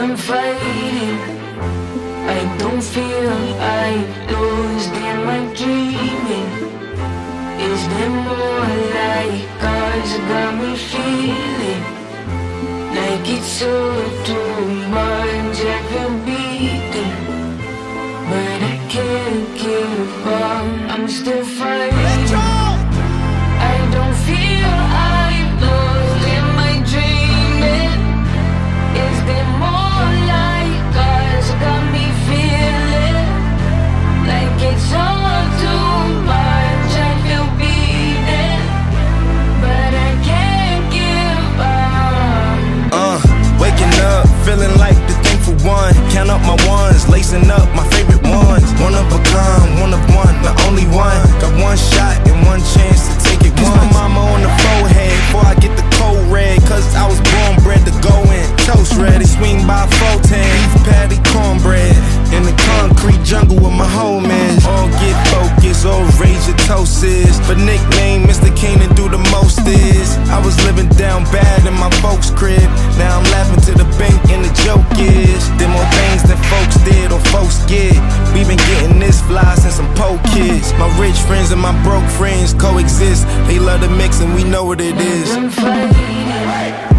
been fighting. I don't feel I lost. Am I dreaming? Is there more like ours? Got me feeling like it's so too much. I feel beaten, but I can't give up. I'm still fighting. Lacing up my favorite ones. One of a kind, one of one, the only one. Got one shot and one chance to take it. Kiss my mama on the forehead before I get the cold red. Cause I was born bred to go in. Toast ready, swing by 410. Beef patty, cornbread. In the concrete jungle with my homies. All get focused, all rage your toast is. For nickname, Mr. Canaan do the most is. I was living down bad in my folks' crib. Now I'm laughing to the bank and the joke is. Kids. My rich friends and my broke friends coexist. They love the mix and we know what it is.